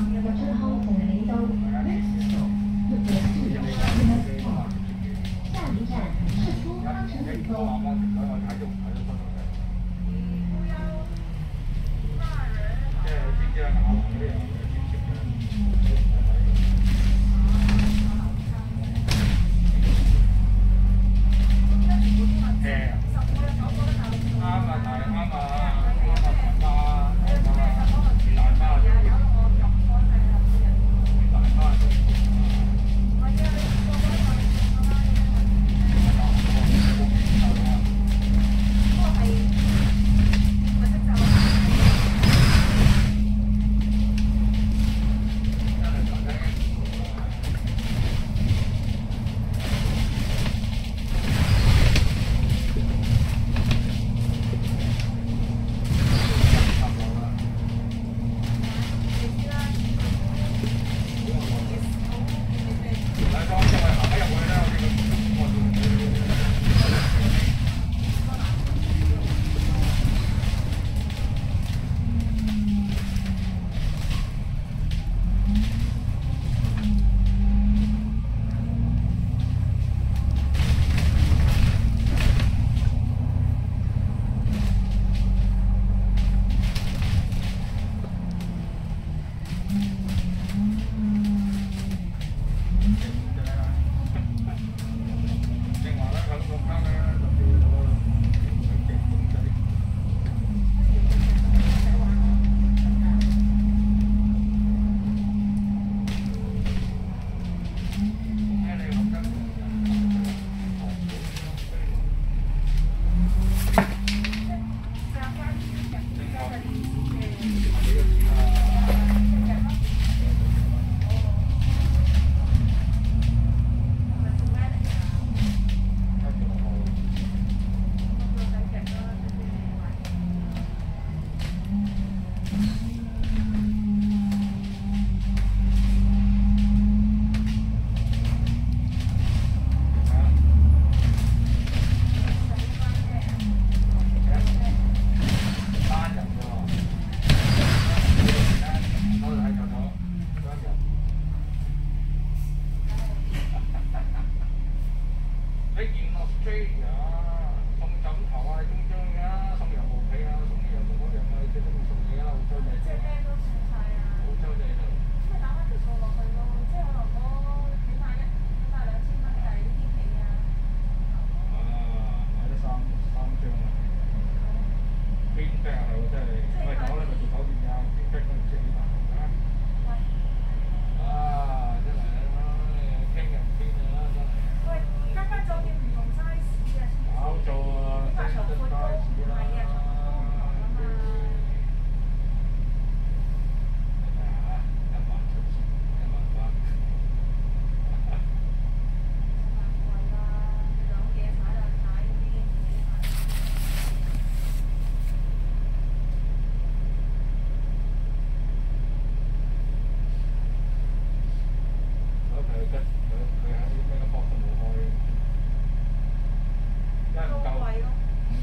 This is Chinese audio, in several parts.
正好红绿灯 you. 下一站是出康城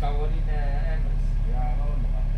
下一站是科华镇首都。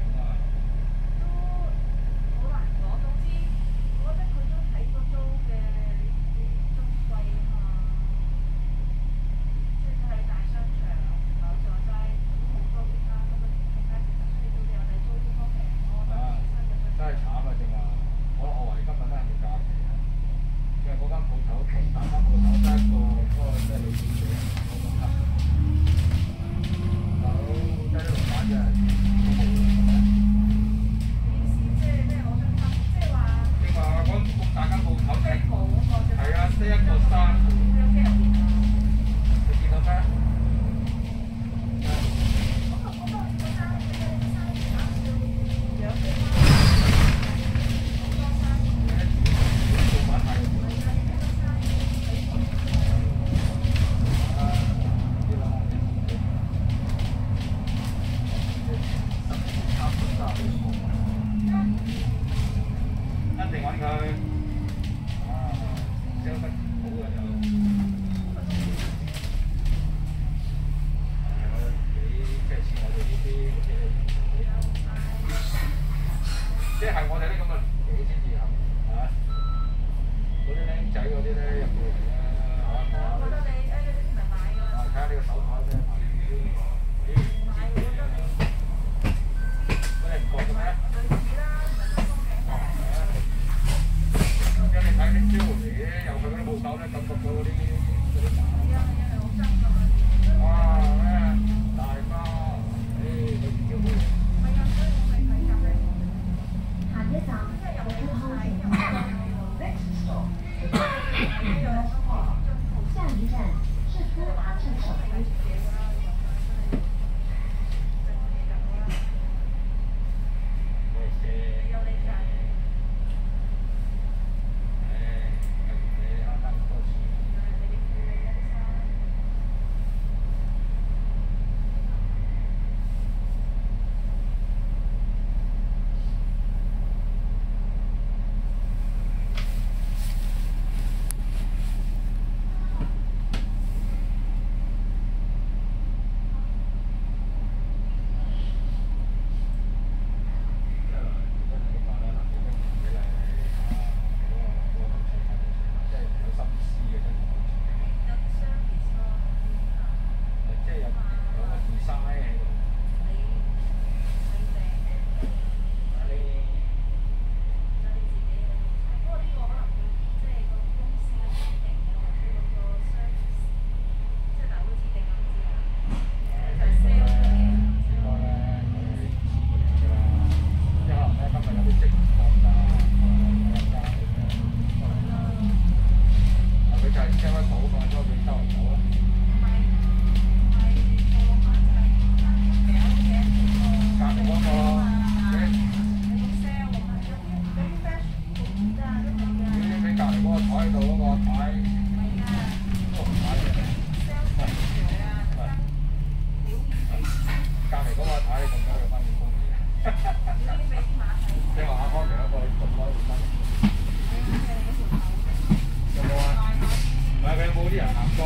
冇啲人行過，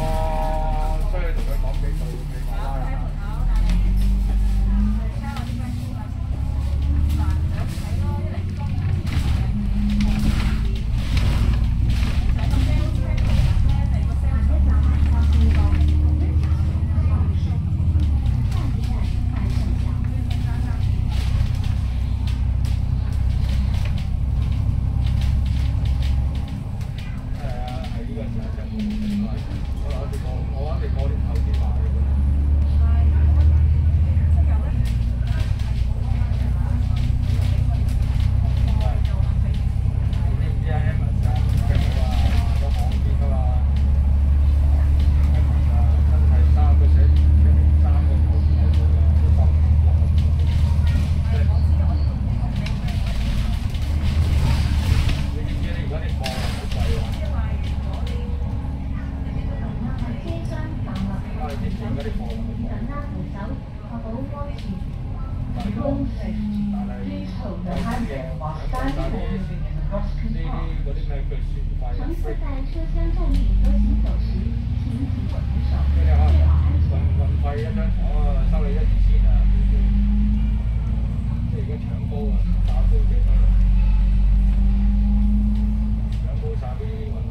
所以同佢講幾句都咪講啦。乘客在车厢站立和行走时，请紧握扶手，确保安全。抢啊，打多，抢。